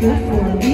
Good for you.